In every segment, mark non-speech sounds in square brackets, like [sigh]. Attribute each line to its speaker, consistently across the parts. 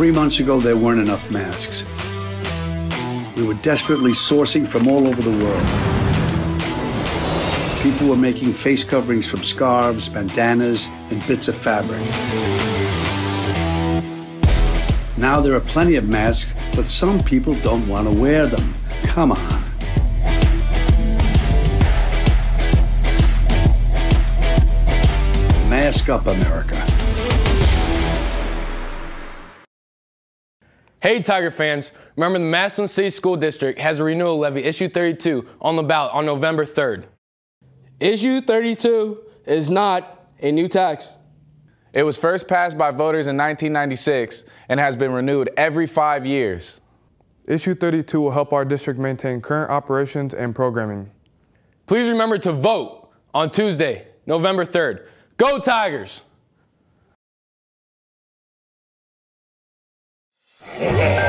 Speaker 1: Three months ago, there weren't enough masks. We were desperately sourcing from all over the world. People were making face coverings from scarves, bandanas, and bits of fabric. Now there are plenty of masks, but some people don't want to wear them. Come on. Mask up, America.
Speaker 2: Hey Tiger fans, remember the Massillon City School District has a renewal levy issue 32 on the ballot on November 3rd.
Speaker 3: Issue 32 is not a new tax.
Speaker 4: It was first passed by voters in 1996 and has been renewed every five years.
Speaker 5: Issue 32 will help our district maintain current operations and programming.
Speaker 2: Please remember to vote on Tuesday, November 3rd. Go Tigers! Yeah.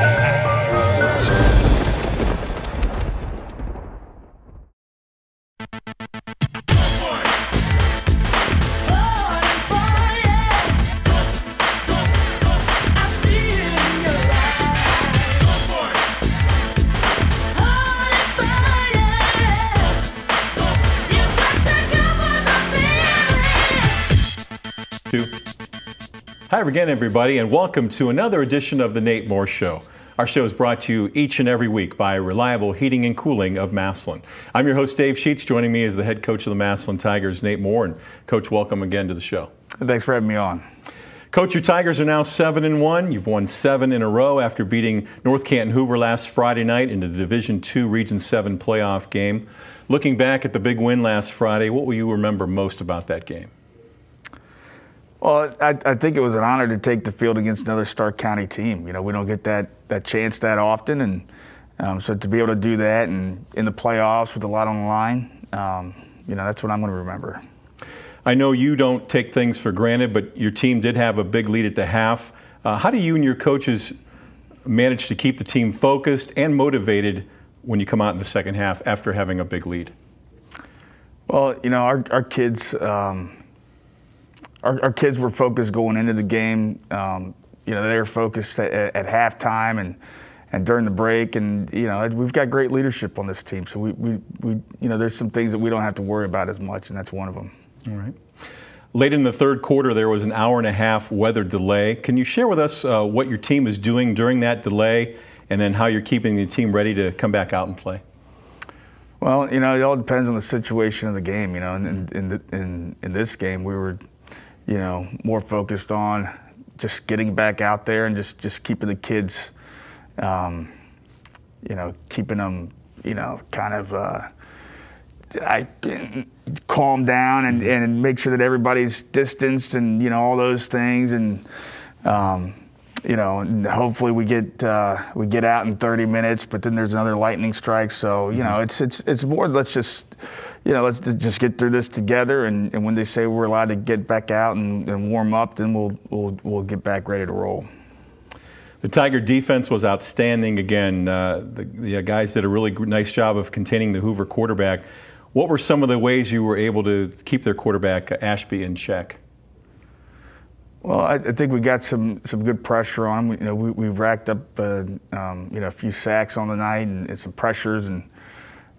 Speaker 6: Hi again, everybody, and welcome to another edition of The Nate Moore Show. Our show is brought to you each and every week by Reliable Heating and Cooling of Massillon. I'm your host, Dave Sheets. Joining me is the head coach of the Massillon Tigers, Nate Moore. And, Coach, welcome again to the show.
Speaker 7: Thanks for having me on.
Speaker 6: Coach, your Tigers are now 7 and 1. You've won seven in a row after beating North Canton Hoover last Friday night in the Division II Region 7 playoff game. Looking back at the big win last Friday, what will you remember most about that game?
Speaker 7: Well, I, I, think it was an honor to take the field against another Stark County team. You know, we don't get that, that chance that often, and um, so to be able to do that and in the playoffs with a lot on the line, um, you know, that's what I'm going to remember.
Speaker 6: I know you don't take things for granted, but your team did have a big lead at the half. Uh, how do you and your coaches manage to keep the team focused and motivated when you come out in the second half after having a big lead?
Speaker 7: Well, you know, our, our kids. Um, our, our, kids were focused going into the game. Um, you know, they were focused at, at, halftime and and during the break, and you know, we've got great leadership on this team. So we, we, we you know, there's some things that we don't have to worry about as much, and that's one of them.
Speaker 6: All right. Late in the third quarter, there was an hour and a half weather delay. Can you share with us uh, what your team is doing during that delay, and then how you're keeping the team ready to come back out and play?
Speaker 7: Well, you know, it all depends on the situation of the game. You know, in, in, in, in this game, we were you know, more focused on just getting back out there and just, just keeping the kids, um, you know, keeping them, you know, kind of uh, I calm down and, and make sure that everybody's distanced and, you know, all those things. And, um, you know, hopefully we get uh, we get out in 30 minutes, but then there's another lightning strike. So you know, it's it's it's more. Let's just you know, let's just get through this together. And, and when they say we're allowed to get back out and, and warm up, then we'll, we'll, we'll get back ready to roll.
Speaker 6: The Tiger defense was outstanding again. Uh, the, the, guys did a really nice job of containing the Hoover quarterback. What were some of the ways you were able to keep their quarterback, Ashby, in check?
Speaker 7: Well, I, I think we got some, some good pressure on him. You know, we, we racked up uh, um, you know a few sacks on the night and, and some pressures, and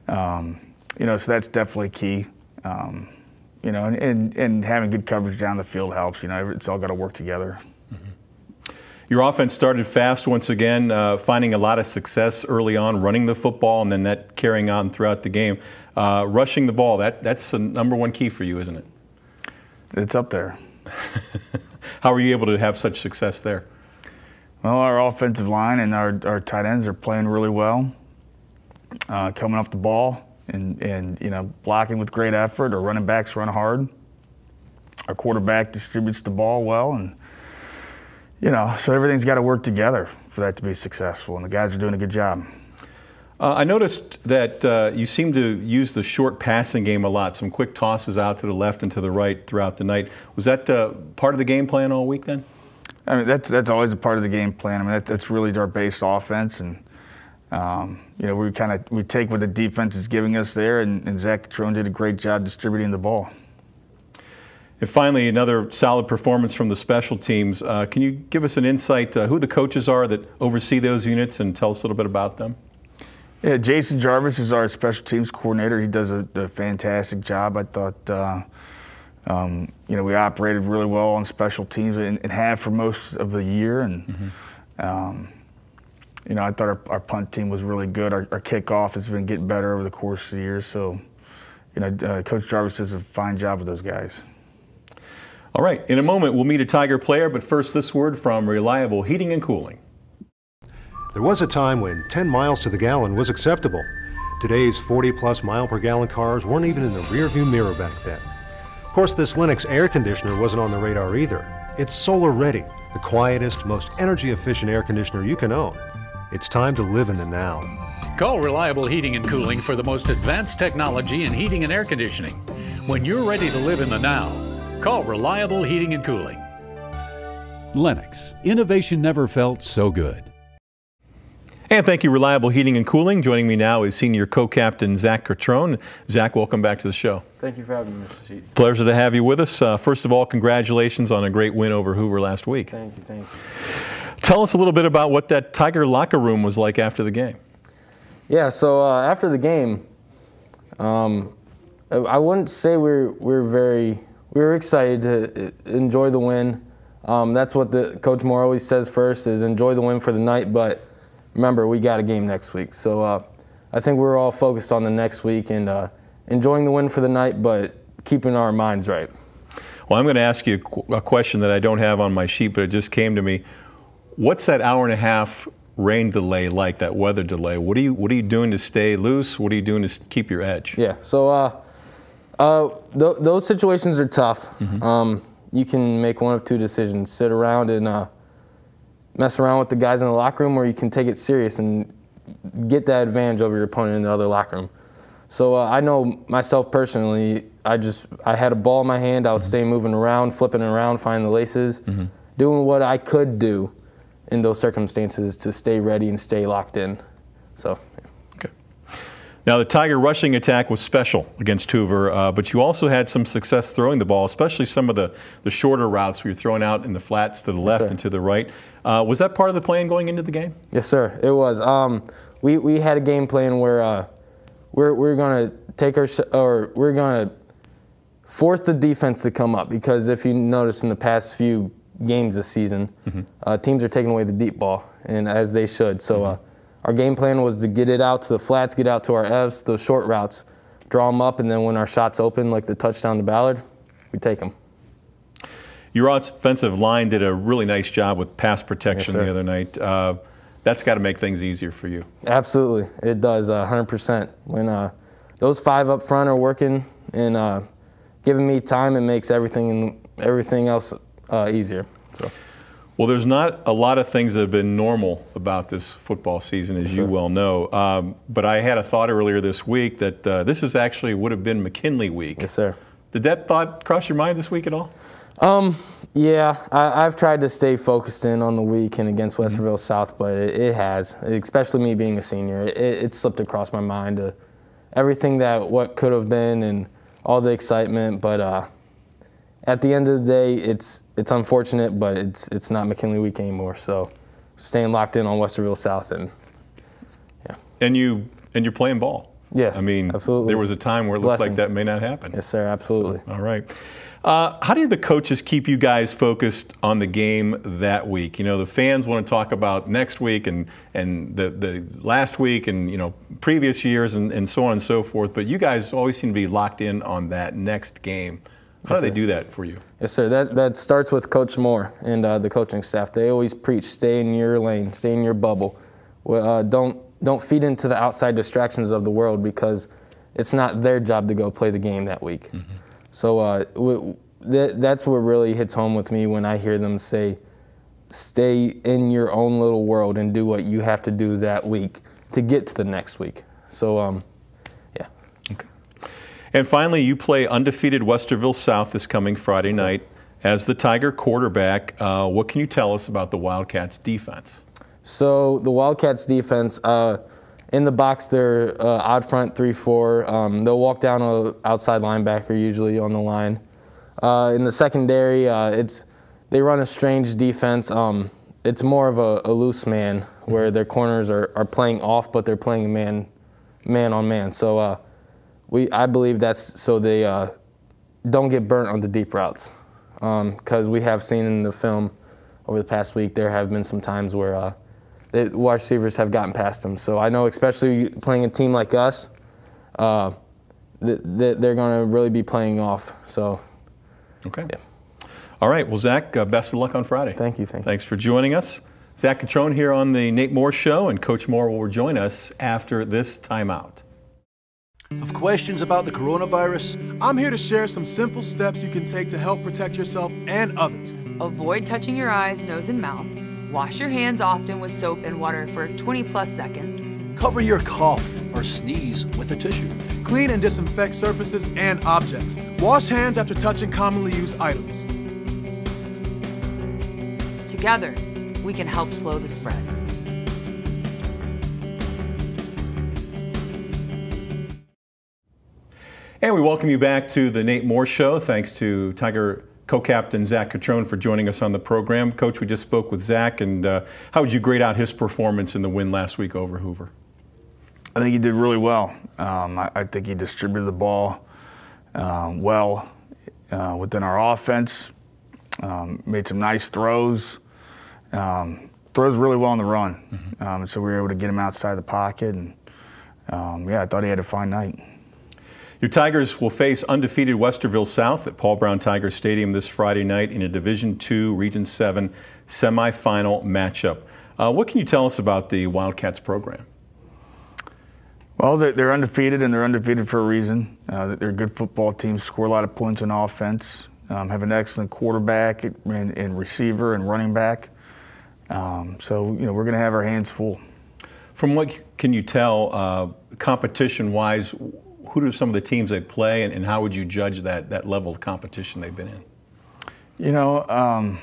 Speaker 7: um, you know, so that's definitely key. Um, you know, and, and, and, having good coverage down the field helps. You know, it's all got to work together.
Speaker 6: Mm-hmm. Your offense started fast once again, uh, finding a lot of success early on, running the football, and then that carrying on throughout the game. Uh, rushing the ball, that, that's the number one key for you, isn't it?
Speaker 7: It's up there. [laughs]
Speaker 6: How are you able to have such success there?
Speaker 7: Well, our offensive line and our, our tight ends are playing really well, uh, coming off the ball and, and you know blocking with great effort. Our running backs run hard. Our quarterback distributes the ball well, and you know so everything's got to work together for that to be successful. And the guys are doing a good job.
Speaker 6: Uh, I noticed that uh, you seem to use the short passing game a lot, some quick tosses out to the left and to the right throughout the night. Was that uh, part of the game plan all week then?
Speaker 7: I mean, that's that's always a part of the game plan. I mean, that, that's really our base offense, and um, you know, we kind of we take what the defense is giving us there, and, and Zach Catrone did a great job distributing the ball.
Speaker 6: And finally, another solid performance from the special teams. Uh, can you give us an insight uh, who the coaches are that oversee those units and tell us a little bit about them?
Speaker 7: Yeah, Jason Jarvis is our special teams coordinator. He does a, a fantastic job. I thought, uh, um, you know, we operated really well on special teams and, and have for most of the year. And, mm-hmm. um, you know, I thought our, our, punt team was really good. Our, our, kickoff has been getting better over the course of the year. So, you know, uh, Coach Jarvis does a fine job with those guys.
Speaker 6: All right, in a moment, we'll meet a Tiger player, but first, this word from Reliable Heating and Cooling.
Speaker 8: There was a time when 10 miles to the gallon was acceptable. Today's 40 plus mile per gallon cars weren't even in the rearview mirror back then. Of course, this Lennox air conditioner wasn't on the radar either. It's solar ready, the quietest, most energy efficient air conditioner you can own. It's time to live in the now.
Speaker 9: Call Reliable Heating and Cooling for the most advanced technology in heating and air conditioning. When you're ready to live in the now, call Reliable Heating and Cooling.
Speaker 10: Lennox, innovation never felt so good.
Speaker 6: And thank you, Reliable Heating and Cooling. Joining me now is Senior Co-Captain Zach Catrone. Zach, welcome back to the show.
Speaker 3: Thank you for having me, Mr. Sheets.
Speaker 6: Pleasure to have you with us. Uh, first of all, congratulations on a great win over Hoover last week.
Speaker 3: Thank you, thank you.
Speaker 6: Tell us a little bit about what that Tiger locker room was like after the game.
Speaker 3: Yeah, so uh, after the game, um, I wouldn't say we're, we're very, we were excited to enjoy the win. Um, that's what the Coach Moore always says first is enjoy the win for the night, but remember, we got a game next week. So uh, I think we're all focused on the next week and uh, enjoying the win for the night, but keeping our minds right.
Speaker 6: Well, I'm going to ask you a question that I don't have on my sheet, but it just came to me. What's that hour and a half rain delay like? That weather delay? What are you What are you doing to stay loose? What are you doing to keep your edge?
Speaker 3: Yeah. So uh, uh, th- those situations are tough. Mm-hmm. Um, you can make one of two decisions: sit around and uh, mess around with the guys in the locker room, or you can take it serious and get that advantage over your opponent in the other locker room. So uh, I know myself personally, I just I had a ball in my hand. I was staying moving around, flipping around, finding the laces, mm-hmm. doing what I could do in those circumstances to stay ready and stay locked in. So. Okay.
Speaker 6: Now, the Tiger rushing attack was special against Hoover, uh, but you also had some success throwing the ball, especially some of the, the shorter routes where you're throwing out in the flats to the left yes, and to the right. Uh, was that part of the plan going into the game?
Speaker 3: Yes, sir. It was. Um, we, we had a game plan where uh, we're, we're going to take our, or we're going to force the defense to come up because if you notice in the past few games this season, mm-hmm. uh, teams are taking away the deep ball, and as they should. So mm-hmm. Uh, our game plan was to get it out to the flats, get out to our Fs, those short routes, draw them up, and then when our shots open, like the touchdown to Ballard, we take them.
Speaker 6: Your offensive line did a really nice job with pass protection yes, the other night. Uh, that's got to make things easier for you.
Speaker 3: Absolutely, it does, uh, 100%. When uh, those five up front are working and uh, giving me time, it makes everything and everything else uh, easier. So.
Speaker 6: Well, there's not a lot of things that have been normal about this football season, as you well know. Um, but I had a thought earlier this week that uh, this is actually would have been McKinley week.
Speaker 3: Yes, sir.
Speaker 6: Did that thought cross your mind this week at all?
Speaker 3: Um, yeah, I, have tried to stay focused in on the week and against mm-hmm. Westerville. South, but it, it, has, especially me being a senior. It, it slipped across my mind uh, everything that what could have been and all the excitement, but uh, at the end of the day, it's it's unfortunate, but it's it's not McKinley Week anymore. So staying locked in on Westerville South and yeah.
Speaker 6: And you and you're playing ball.
Speaker 3: Yes.
Speaker 6: I mean,
Speaker 3: absolutely.
Speaker 6: There was a time where it looked like that may not happen.
Speaker 3: Yes, sir. Absolutely.
Speaker 6: So, all right. Uh, how do the coaches keep you guys focused on the game that week? You know, the fans want to talk about next week and, and the, the last week and, you know, previous years and, and so on and so forth, but you guys always seem to be locked in on that next game. How yes, do they do that for you?
Speaker 3: Yes, sir. That that starts with Coach Moore and uh, the coaching staff. They always preach: stay in your lane, stay in your bubble. Uh, don't don't feed into the outside distractions of the world because it's not their job to go play the game that week. Mm-hmm. So uh, w- th- that's what really hits home with me when I hear them say, "Stay in your own little world and do what you have to do that week to get to the next week." So. Um,
Speaker 6: and finally, you play undefeated Westerville South this coming Friday night as the Tiger quarterback. Uh, what can you tell us about the Wildcats defense?
Speaker 3: So the Wildcats defense, uh, in the box, they're uh, odd front three four. Um, they'll walk down a outside linebacker usually on the line. Uh, in the secondary, uh, it's they run a strange defense. Um, it's more of a, a, loose man where their corners are, are playing off, but they're playing man man on man. So uh, we I believe that's so they uh, don't get burnt on the deep routes because um, we have seen in the film over the past week there have been some times where uh, the wide receivers have gotten past them. So I know, especially playing a team like us, uh, th- th- they're going to really be playing off. So,
Speaker 6: okay. Yeah. All right. Well, Zach, uh, best of luck on Friday.
Speaker 3: Thank you. Thank
Speaker 6: Thanks for joining us. Zach Catrone here on the Nate Moore Show, and Coach Moore will rejoin us after this timeout.
Speaker 11: Have questions about the coronavirus?
Speaker 12: I'm here to share some simple steps you can take to help protect yourself and others.
Speaker 13: Avoid touching your eyes, nose, and mouth. Wash your hands often with soap and water for 20 plus seconds.
Speaker 11: Cover your cough or sneeze with a tissue.
Speaker 12: Clean and disinfect surfaces and objects. Wash hands after touching commonly used items.
Speaker 13: Together, we can help slow the spread.
Speaker 6: And we welcome you back to the Nate Moore Show. Thanks to Tiger co-captain Zach Catrone for joining us on the program. Coach, we just spoke with Zach, and uh, how would you grade out his performance in the win last week over Hoover?
Speaker 7: I think he did really well. Um, I, I, think he distributed the ball um, well uh, within our offense. Um, made some nice throws. Um, throws really well on the run, mm-hmm. Um, so we were able to get him outside the pocket. And um, yeah, I thought he had a fine night.
Speaker 6: Your Tigers will face undefeated Westerville South at Paul Brown Tiger Stadium this Friday night in a Division II, Region 7 semifinal matchup. Uh, what can you tell us about the Wildcats program?
Speaker 7: Well, they're undefeated, and they're undefeated for a reason. Uh, they're a good football team, score a lot of points on offense, um, have an excellent quarterback and, and receiver and running back. Um, so, you know, we're going to have our hands full.
Speaker 6: From what can you tell, uh, competition-wise, who do some of the teams they play, and, and how would you judge that, that level of competition they've been in?
Speaker 7: You know, um,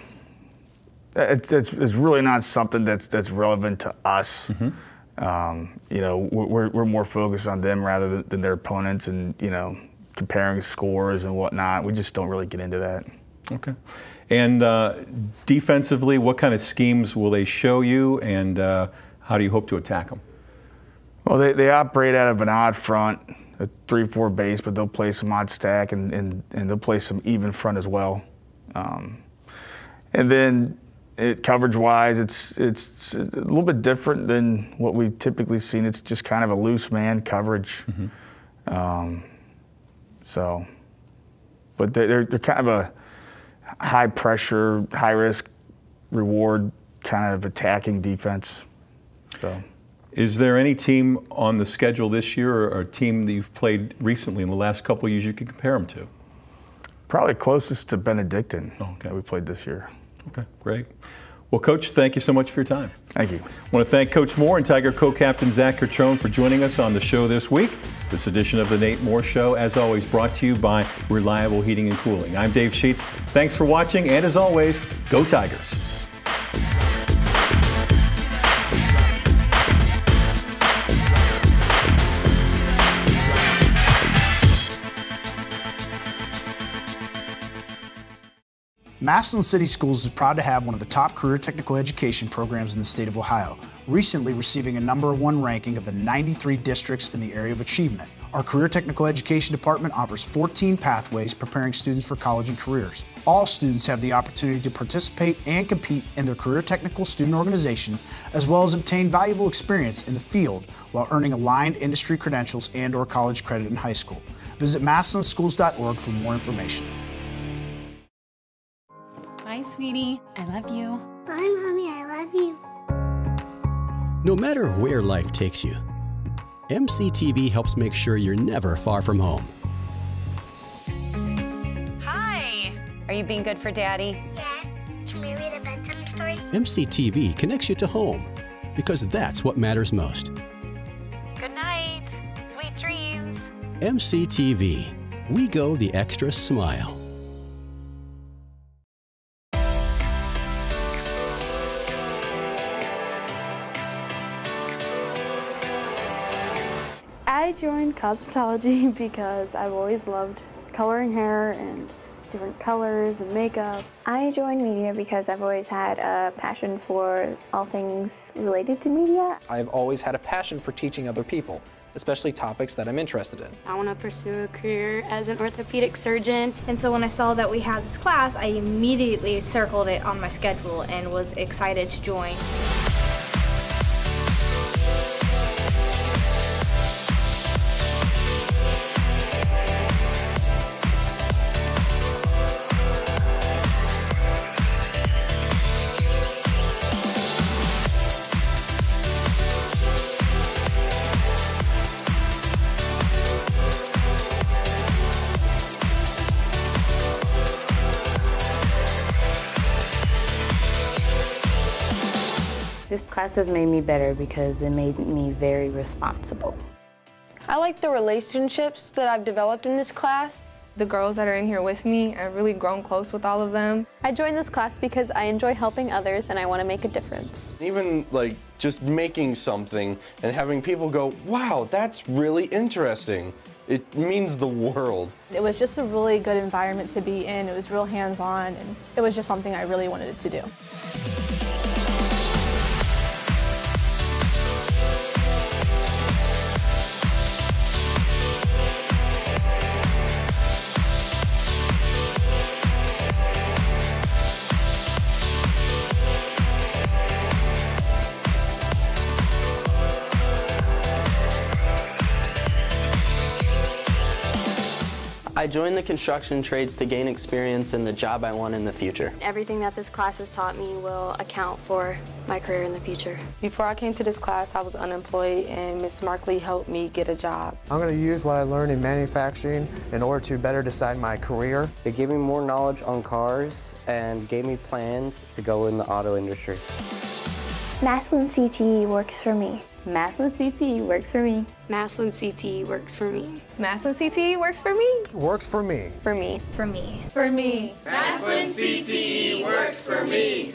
Speaker 7: it's, it's, it's, really not something that's, that's relevant to us. Mm-hmm. Um, you know, we're, we're more focused on them rather than their opponents and, you know, comparing scores and whatnot. We just don't really get into that.
Speaker 6: Okay. And uh, defensively, what kind of schemes will they show you, and uh, how do you hope to attack them?
Speaker 7: Well, they, they operate out of an odd front a three-four base, but they'll play some odd stack and, and, and they'll play some even front as well. Um, and then it, coverage-wise, it's, it's a little bit different than what we've typically seen. It's just kind of a loose man coverage. Mm-hmm. Um, so, but they're, they're kind of a high pressure, high risk, reward kind of attacking defense. So.
Speaker 6: Is there any team on the schedule this year or a team that you've played recently in the last couple of years you could compare them to?
Speaker 7: Probably closest to Benedictine oh, okay. that we played this year.
Speaker 6: Okay, great. Well, Coach, thank you so much for your time.
Speaker 7: Thank you.
Speaker 6: I want to thank Coach Moore and Tiger co-captain Zach Catrone for joining us on the show this week. This edition of the Nate Moore Show, as always, brought to you by Reliable Heating and Cooling. I'm Dave Sheets. Thanks for watching, and as always, go Tigers.
Speaker 14: Massillon City Schools is proud to have one of the top career technical education programs in the state of Ohio, recently receiving a number one ranking of the 93 districts in the area of achievement. Our Career Technical Education Department offers 14 pathways preparing students for college and careers. All students have the opportunity to participate and compete in their Career Technical Student Organization, as well as obtain valuable experience in the field while earning aligned industry credentials and or college credit in high school. Visit massillonschools.org for more information.
Speaker 15: Bye, sweetie. I love you.
Speaker 16: Bye, Mommy. I love you.
Speaker 17: No matter where life takes you, MCTV helps make sure you're never far from home.
Speaker 15: Hi. Are you being good for Daddy?
Speaker 16: Yes. Can we read a bedtime story?
Speaker 17: MCTV connects you to home because that's what matters most.
Speaker 15: Good night. Sweet dreams.
Speaker 17: MCTV. We go the extra smile.
Speaker 18: I joined cosmetology [laughs] because I've always loved coloring hair and different colors and makeup. I joined media because I've always had a passion for all things related to media.
Speaker 19: I've always had a passion for teaching other people, especially topics that I'm interested in.
Speaker 20: I want to pursue a career as an orthopedic surgeon.
Speaker 21: And so when I saw that we had this class, I immediately circled it on my schedule and was excited to join.
Speaker 22: This class has made me better because it made me very responsible.
Speaker 23: I like the relationships that I've developed in this class. The girls that are in here with me, I've really grown close with all of them.
Speaker 24: I joined this class because I enjoy helping others and I want to make a difference.
Speaker 25: Even like just making something and having people go, wow, that's really interesting. It means the world.
Speaker 26: It was just a really good environment to be in. It was real hands-on and it was just something I really wanted to do.
Speaker 27: I joined the construction trades to gain experience in the job I want in the future.
Speaker 20: Everything that this class has taught me will account for my career in the future.
Speaker 23: Before I came to this class, I was unemployed and Ms. Markley helped me get a job.
Speaker 28: I'm going to use what I learned in manufacturing in order to better decide my career.
Speaker 27: It gave me more knowledge on cars and gave me plans to go in the auto industry.
Speaker 18: Massillon CTE works for me.
Speaker 22: Massillon CTE works for me.
Speaker 20: Massillon CTE works for me.
Speaker 21: Massillon CTE works for me.
Speaker 28: Works for me.
Speaker 23: For me.
Speaker 21: For me. For me.
Speaker 29: Massillon CTE works for me.